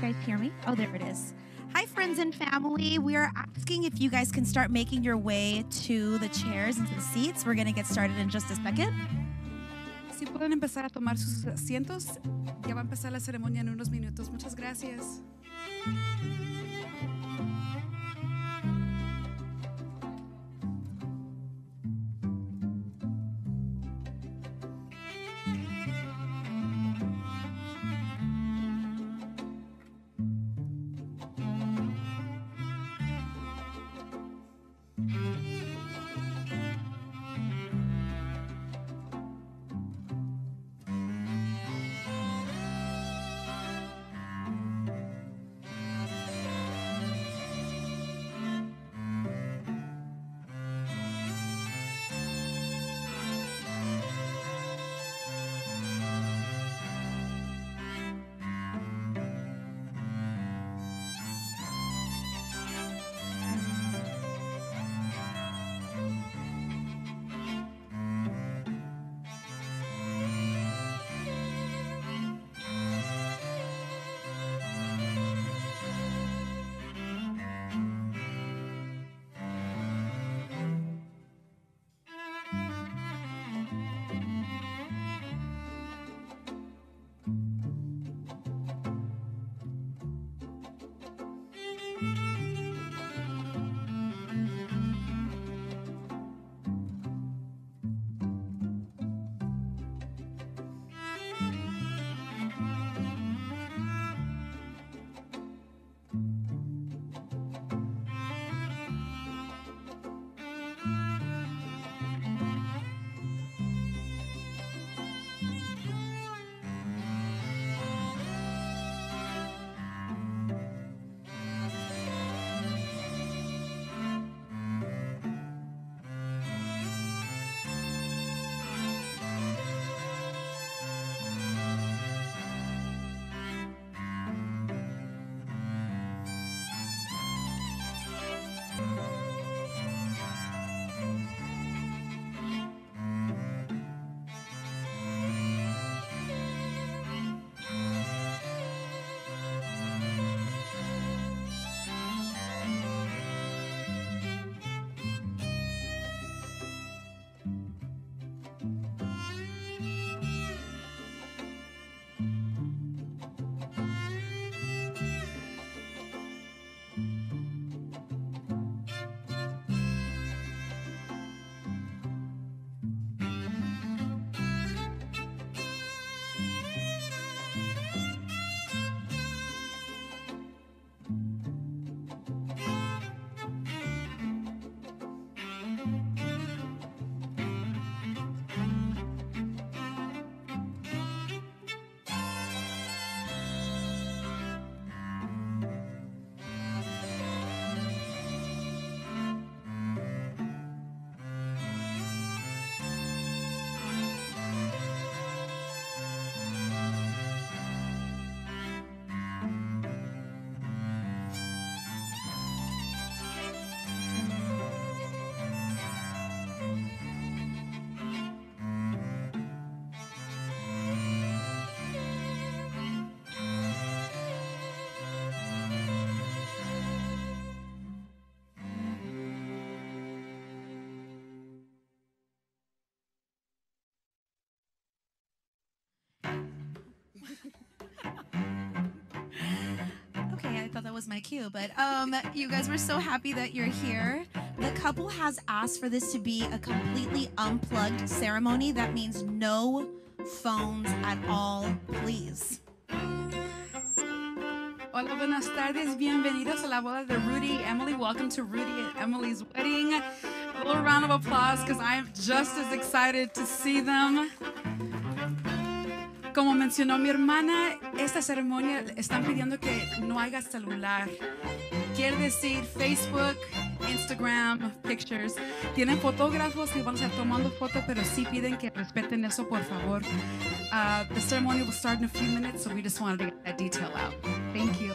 guys hear me? Oh, there it is. Hi, friends and family. We are asking if you guys can start making your way to the chairs and to the seats. We're going to get started in just a second. Si pueden empezar a tomar sus asientos, ya va a empezar la ceremonia en unos minutos. Muchas gracias. Was my cue, but um, you guys were so happy that you're here. The couple has asked for this to be a completely unplugged ceremony. That means no phones at all, please. Hola, buenas tardes. Bienvenidos a la boda de Rudy Emily. Welcome to Rudy and Emily's wedding. A little round of applause because I'm just as excited to see them. Como mencionó mi hermana, esta ceremonia están pidiendo que no haya celular. Quiere decir Facebook, Instagram, pictures. Tienen fotógrafos que van a estar tomando fotos, pero sí piden que respeten eso, por favor. Uh, the ceremony will start in a few minutes, so we just wanted to get that detail out. Thank you.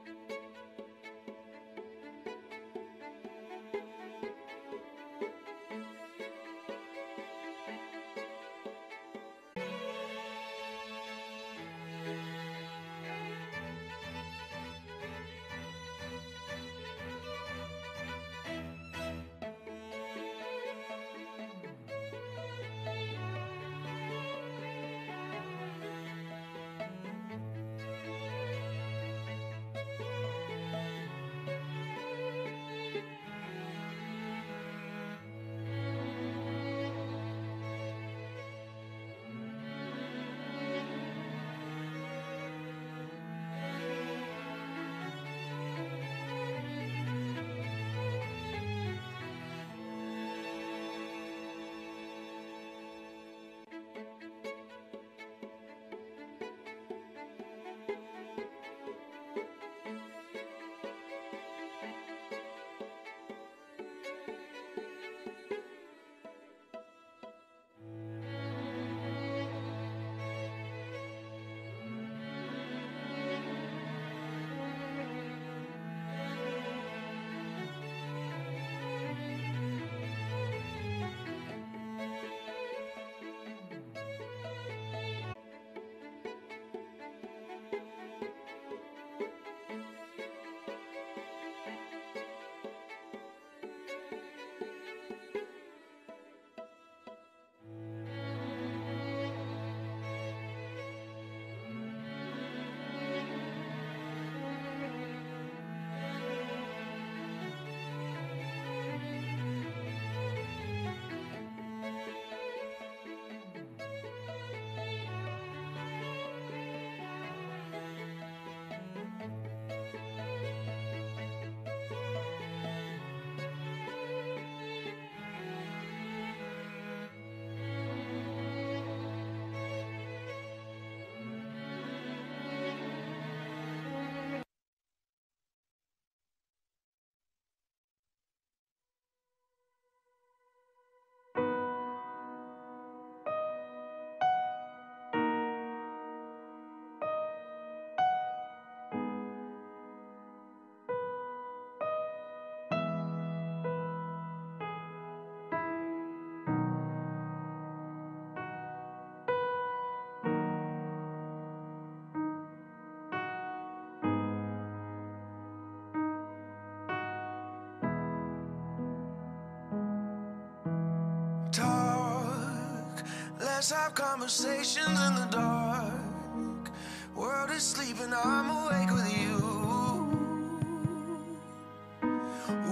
Let's have conversations in the dark. World is sleeping, I'm awake with you.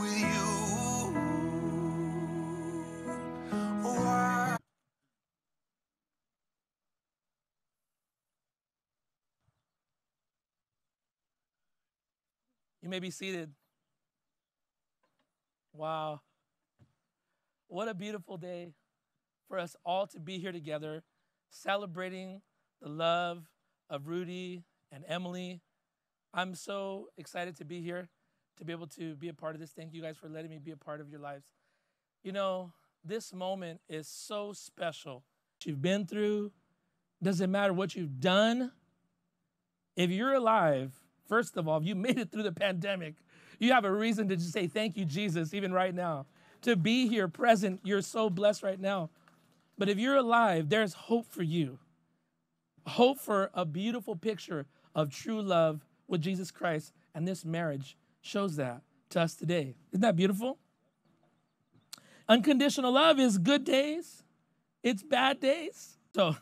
With you. You may be seated. Wow. What a beautiful day for us all to be here together, celebrating the love of Rudy and Emily. I'm so excited to be here, to be able to be a part of this. Thank you guys for letting me be a part of your lives. You know, this moment is so special. What you've been through, doesn't matter what you've done. If you're alive, first of all, if you made it through the pandemic, you have a reason to just say thank you, Jesus, even right now. To be here present, you're so blessed right now. But if you're alive, there's hope for you. Hope for a beautiful picture of true love with Jesus Christ. And this marriage shows that to us today. Isn't that beautiful? Unconditional love is good days, it's bad days. So,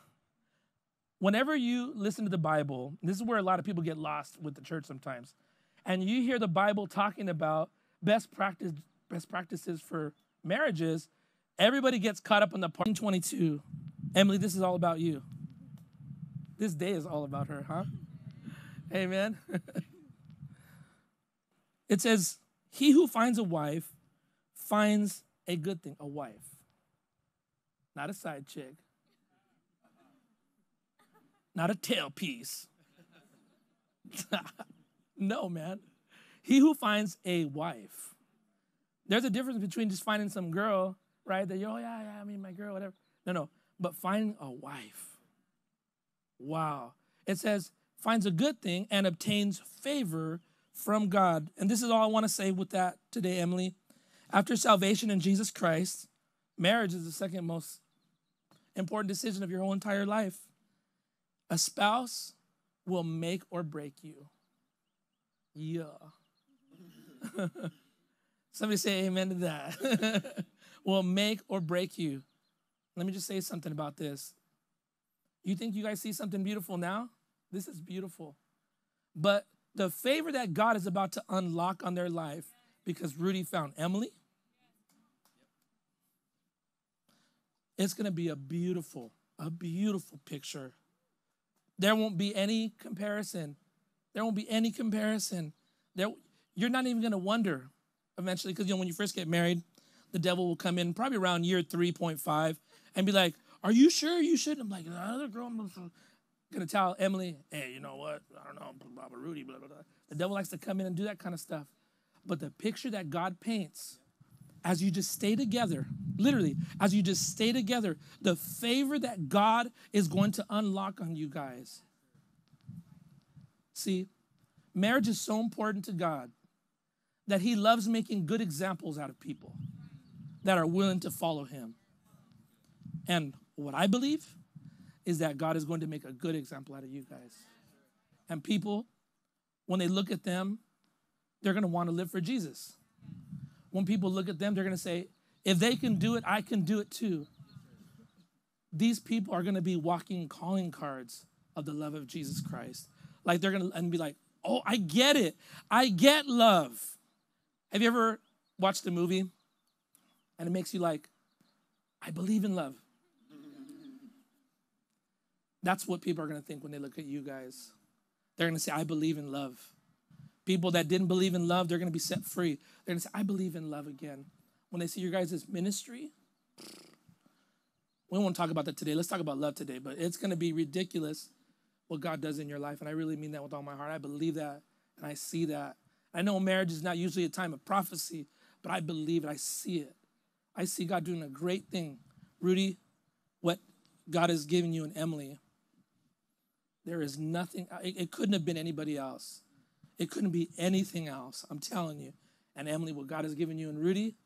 whenever you listen to the Bible, this is where a lot of people get lost with the church sometimes, and you hear the Bible talking about best practice, best practices for marriages, everybody gets caught up in the part 22. Emily, this is all about you. This day is all about her, huh? Amen. it says, He who finds a wife finds a good thing, a wife, not a side chick, not a tailpiece. no, man. He who finds a wife. There's a difference between just finding some girl, right? That you're, oh, yeah, yeah, I mean, my girl, whatever. No, no. But finding a wife. Wow. It says, finds a good thing and obtains favor from God. And this is all I want to say with that today, Emily. After salvation in Jesus Christ, marriage is the second most important decision of your whole entire life. A spouse will make or break you. Yeah. Somebody say amen to that. will make or break you. Let me just say something about this. You think you guys see something beautiful now? This is beautiful. But the favor that God is about to unlock on their life because Rudy found Emily, it's going to be a beautiful, a beautiful picture. There won't be any comparison. There won't be any comparison. There, you're not even going to wonder eventually because you know when you first get married, the devil will come in probably around year 3.5 and be like, "Are you sure you should?" I'm like, "Another girl." I'm gonna tell Emily, "Hey, you know what? I don't know, blah Rudy, blah blah blah." The devil likes to come in and do that kind of stuff, but the picture that God paints as you just stay together, literally, as you just stay together, the favor that God is going to unlock on you guys. See, marriage is so important to God that He loves making good examples out of people that are willing to follow Him. And what I believe is that God is going to make a good example out of you guys. And people, when they look at them, they're going to want to live for Jesus when people look at them, they're going to say, if they can do it, I can do it too. These people are going to be walking calling cards of the love of Jesus Christ. Like they're going to and be like, "Oh, I get it. I get love." Have you ever watched a movie and it makes you like, "I believe in love." That's what people are going to think when they look at you guys. They're going to say, "I believe in love." People that didn't believe in love, they're going to be set free. They're going to say, I believe in love again. When they see your guys' ministry, we won't talk about that today. Let's talk about love today, but it's going to be ridiculous what God does in your life. And I really mean that with all my heart. I believe that and I see that. I know marriage is not usually a time of prophecy, but I believe it. I see it. I see God doing a great thing. Rudy, what God has given you and Emily, there is nothing, it, it couldn't have been anybody else. It couldn't be anything else. I'm telling you. And Emily, what God has given you and Rudy,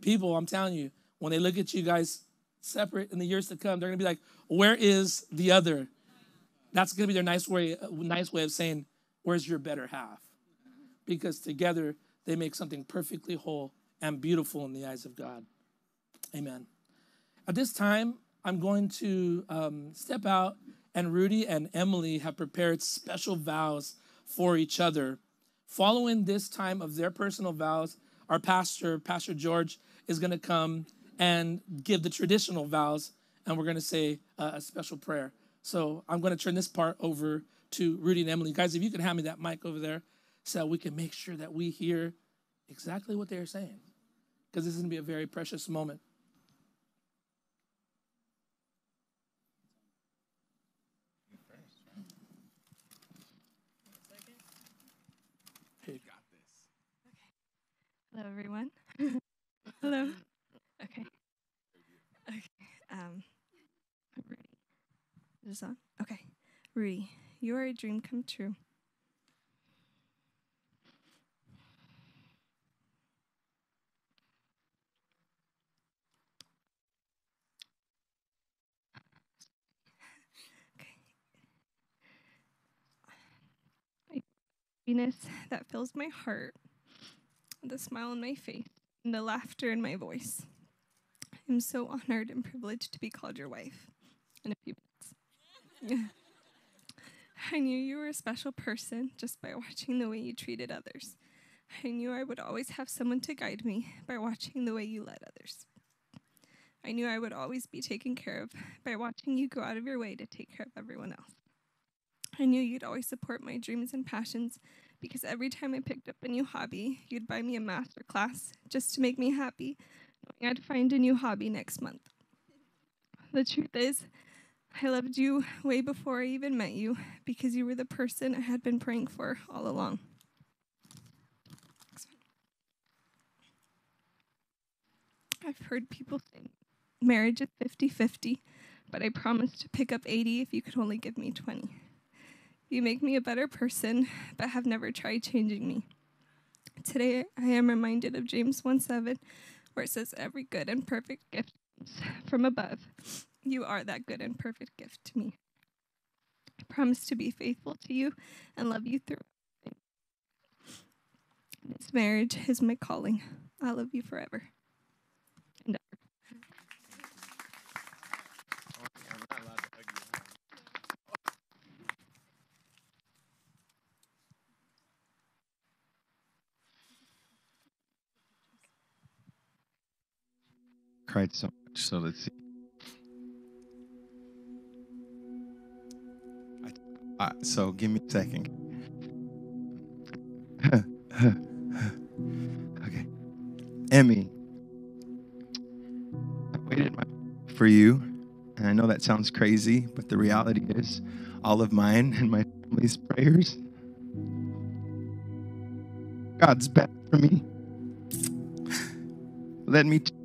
people, I'm telling you, when they look at you guys separate in the years to come, they're gonna be like, "Where is the other?" That's gonna be their nice way, nice way of saying, "Where's your better half?" Because together they make something perfectly whole and beautiful in the eyes of God. Amen. At this time, I'm going to um, step out, and Rudy and Emily have prepared special vows for each other. Following this time of their personal vows, our pastor, Pastor George, is going to come and give the traditional vows, and we're going to say uh, a special prayer. So I'm going to turn this part over to Rudy and Emily. Guys, if you can hand me that mic over there so we can make sure that we hear exactly what they're saying, because this is going to be a very precious moment. Hello, everyone. Hello. Okay. Okay. Um, Rudy. Is this on? Okay. Rudy, you are a dream come true. Happiness that fills my heart the smile on my face, and the laughter in my voice. I'm so honored and privileged to be called your wife. In a few minutes. I knew you were a special person just by watching the way you treated others. I knew I would always have someone to guide me by watching the way you led others. I knew I would always be taken care of by watching you go out of your way to take care of everyone else. I knew you'd always support my dreams and passions because every time I picked up a new hobby, you'd buy me a master class just to make me happy, knowing I'd find a new hobby next month. The truth is, I loved you way before I even met you because you were the person I had been praying for all along. I've heard people say marriage is 50 50, but I promised to pick up 80 if you could only give me 20. You make me a better person, but have never tried changing me. Today, I am reminded of James 1 7, where it says, Every good and perfect gift from above. You are that good and perfect gift to me. I promise to be faithful to you and love you through. This marriage is my calling. I love you forever. And ever. Cried so much. So let's see. I, uh, so give me a second. okay. Emmy, I waited for you. And I know that sounds crazy, but the reality is all of mine and my family's prayers. God's back for me. Let me Those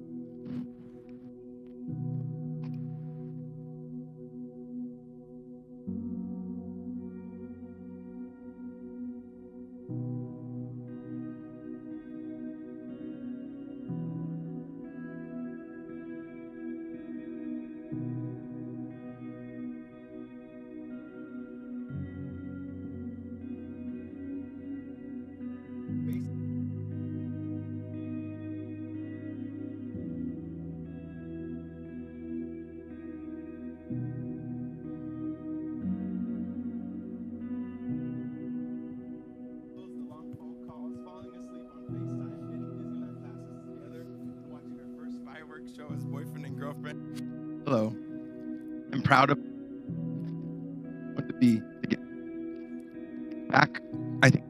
proud of what to be together. Back, I think,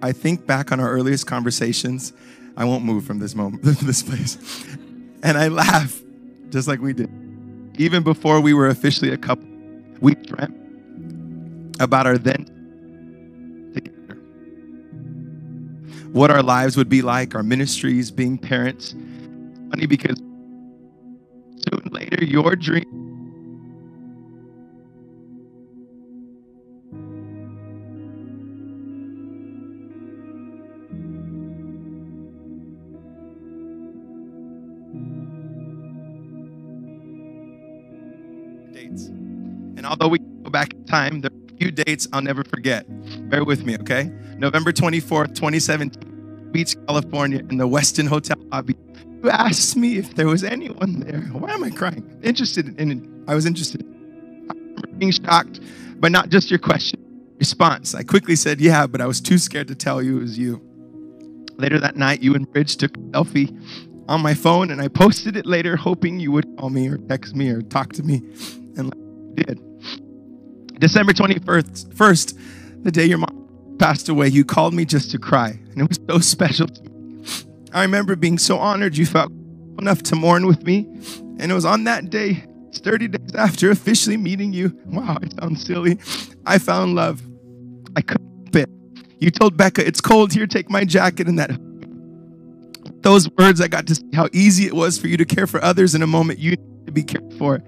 I think back on our earliest conversations. I won't move from this moment, this place, and I laugh, just like we did. Even before we were officially a couple, we dreamt about our then together. What our lives would be like, our ministries, being parents. Funny because soon later, your dream time, there are a few dates I'll never forget. Bear with me, okay? November 24th, 2017, Beach, California, in the Westin Hotel lobby. You asked me if there was anyone there. Why am I crying? Interested in, in I was interested. I remember being shocked, but not just your question, response. I quickly said, Yeah, but I was too scared to tell you it was you. Later that night, you and Bridge took a selfie on my phone, and I posted it later, hoping you would call me or text me or talk to me. And like you did. December 21st, first, the day your mom passed away, you called me just to cry. And it was so special to me. I remember being so honored you felt enough to mourn with me. And it was on that day, 30 days after officially meeting you. Wow, I sound silly. I found love. I couldn't help it. You told Becca, it's cold here, take my jacket, and that those words, I got to see how easy it was for you to care for others in a moment you need to be cared for.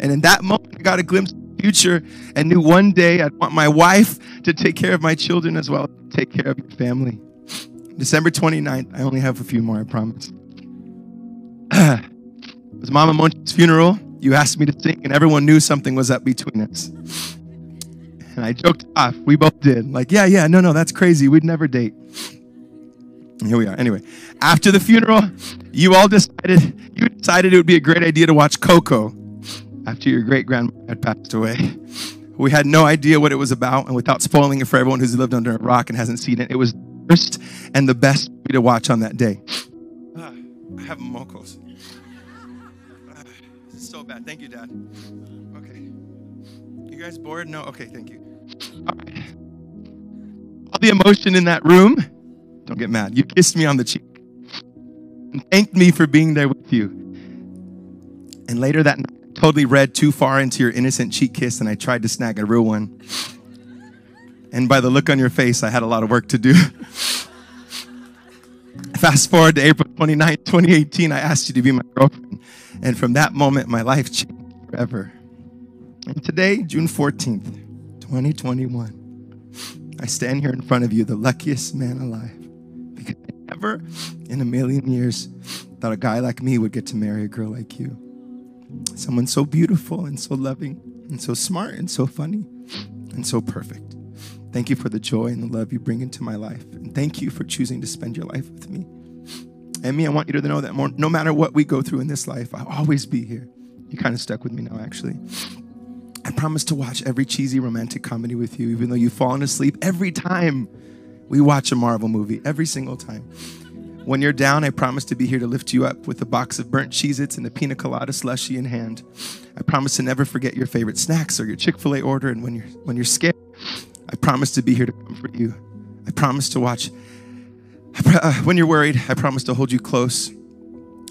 And in that moment, I got a glimpse future and knew one day I'd want my wife to take care of my children as well as take care of your family. December 29th, I only have a few more, I promise. it was Mama Monchi's funeral. You asked me to sing, and everyone knew something was up between us. And I joked off. We both did. Like, yeah, yeah, no, no, that's crazy. We'd never date. And here we are. Anyway, after the funeral, you all decided you decided it would be a great idea to watch Coco after your great grandmother had passed away. We had no idea what it was about, and without spoiling it for everyone who's lived under a rock and hasn't seen it, it was the first and the best movie to watch on that day. Ah, I have mocos. Ah, this is so bad. Thank you, Dad. Okay. You guys bored? No? Okay, thank you. All right. All the emotion in that room. Don't get mad. You kissed me on the cheek and thanked me for being there with you. And later that night, totally read too far into your innocent cheek kiss and I tried to snag a real one. And by the look on your face, I had a lot of work to do. Fast forward to April 29, 2018, I asked you to be my girlfriend. And from that moment, my life changed forever. And today, June 14th, 2021, I stand here in front of you, the luckiest man alive. Because I never in a million years thought a guy like me would get to marry a girl like you. Someone so beautiful and so loving and so smart and so funny and so perfect. Thank you for the joy and the love you bring into my life. And thank you for choosing to spend your life with me. And me, I want you to know that more, no matter what we go through in this life, I'll always be here. You kind of stuck with me now, actually. I promise to watch every cheesy romantic comedy with you, even though you've fallen asleep every time we watch a Marvel movie, every single time. When you're down, I promise to be here to lift you up with a box of burnt Cheez Its and a pina colada slushy in hand. I promise to never forget your favorite snacks or your Chick fil A order. And when you're, when you're scared, I promise to be here to comfort you. I promise to watch. Uh, when you're worried, I promise to hold you close.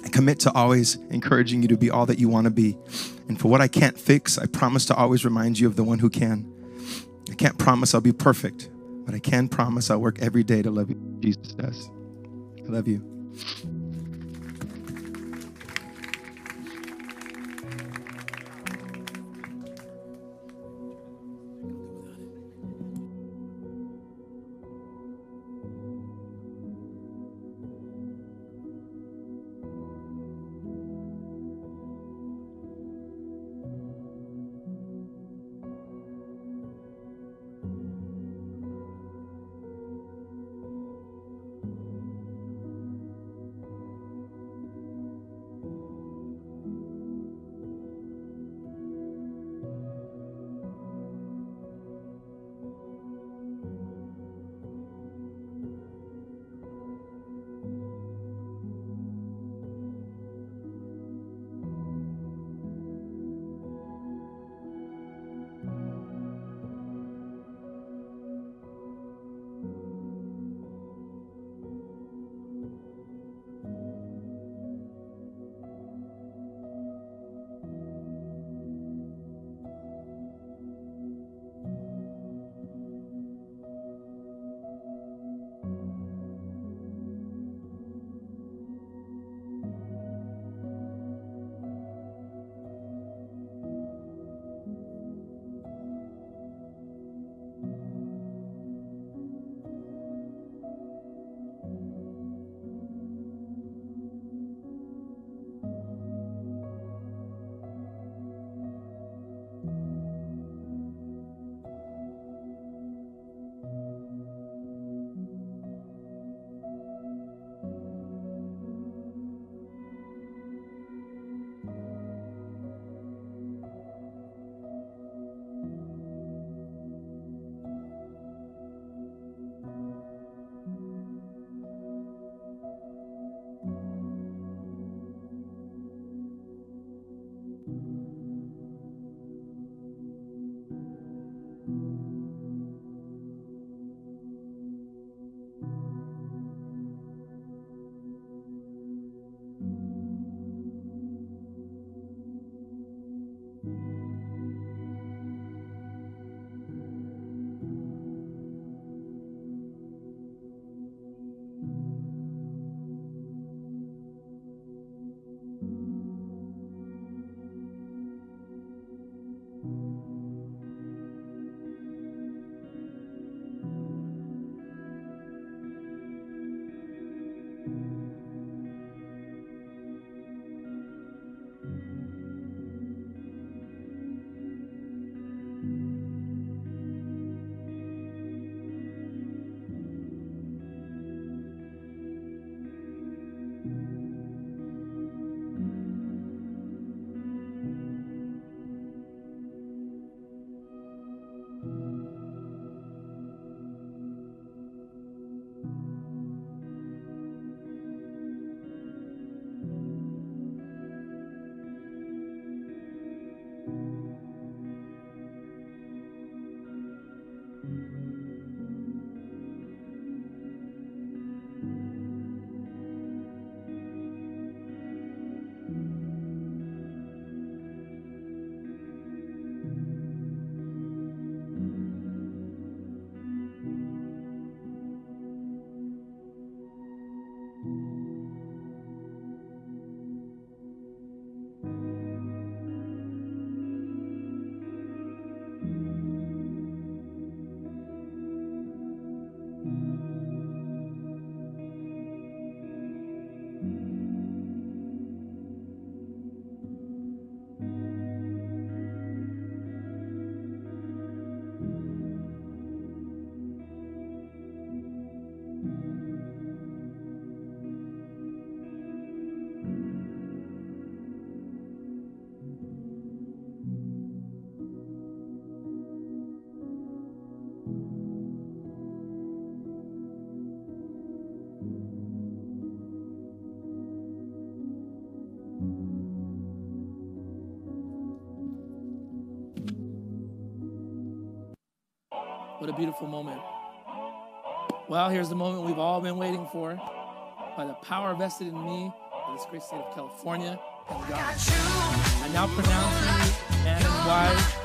I commit to always encouraging you to be all that you want to be. And for what I can't fix, I promise to always remind you of the one who can. I can't promise I'll be perfect, but I can promise I'll work every day to love you. Jesus does. I love you. What a beautiful moment. Well, here's the moment we've all been waiting for. By the power vested in me, by this great state of California, and God. I now pronounce you man and wife.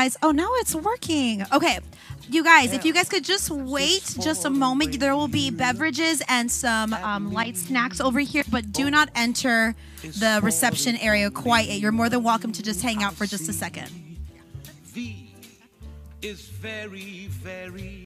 guys. Oh, now it's working. Okay. You guys, yeah. if you guys could just wait just, just a moment, there will be beverages and some um, light snacks over here, but do not enter the reception area quite yet. You're more than welcome to just hang out for just a second. V is very, very.